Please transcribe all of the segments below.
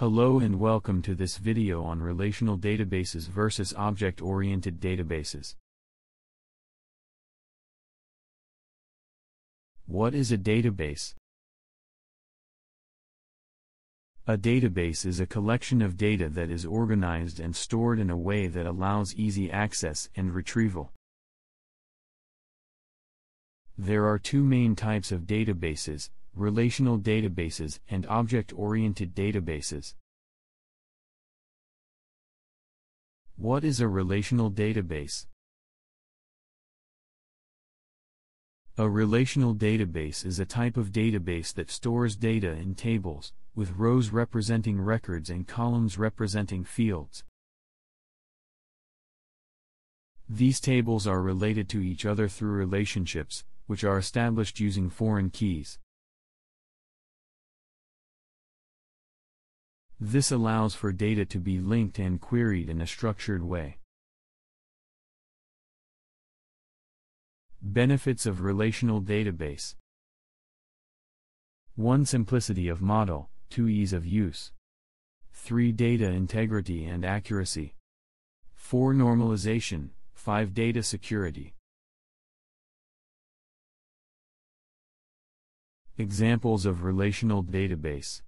Hello and welcome to this video on relational databases versus object-oriented databases. What is a database? A database is a collection of data that is organized and stored in a way that allows easy access and retrieval. There are two main types of databases, relational databases and object-oriented databases. What is a relational database? A relational database is a type of database that stores data in tables, with rows representing records and columns representing fields. These tables are related to each other through relationships, which are established using foreign keys. This allows for data to be linked and queried in a structured way. Benefits of relational database 1. Simplicity of model, 2. Ease of use. 3. Data integrity and accuracy. 4. Normalization, 5. Data security. Examples of relational database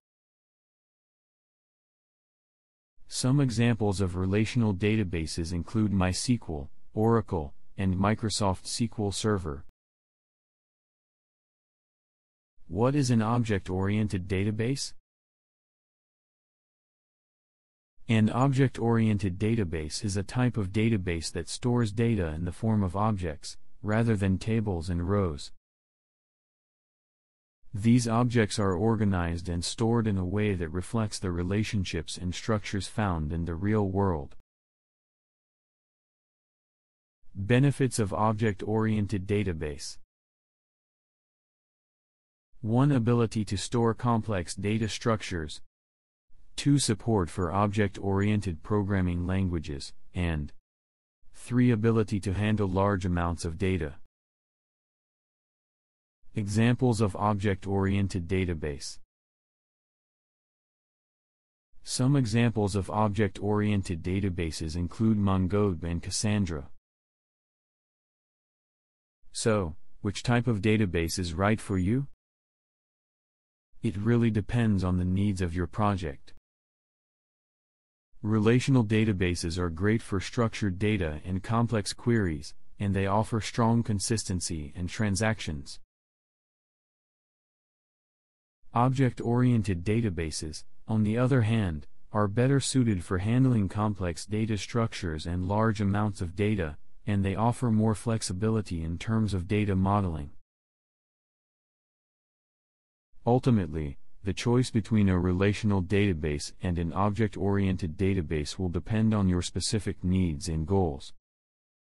Some examples of relational databases include MySQL, Oracle, and Microsoft SQL Server. What is an object-oriented database? An object-oriented database is a type of database that stores data in the form of objects, rather than tables and rows. These objects are organized and stored in a way that reflects the relationships and structures found in the real world. Benefits of Object-Oriented Database 1. Ability to store complex data structures. 2. Support for object-oriented programming languages, and 3. Ability to handle large amounts of data. Examples of object-oriented database. Some examples of object-oriented databases include MongoDB and Cassandra. So, which type of database is right for you? It really depends on the needs of your project. Relational databases are great for structured data and complex queries, and they offer strong consistency and transactions. Object-oriented databases, on the other hand, are better suited for handling complex data structures and large amounts of data, and they offer more flexibility in terms of data modeling. Ultimately, the choice between a relational database and an object-oriented database will depend on your specific needs and goals.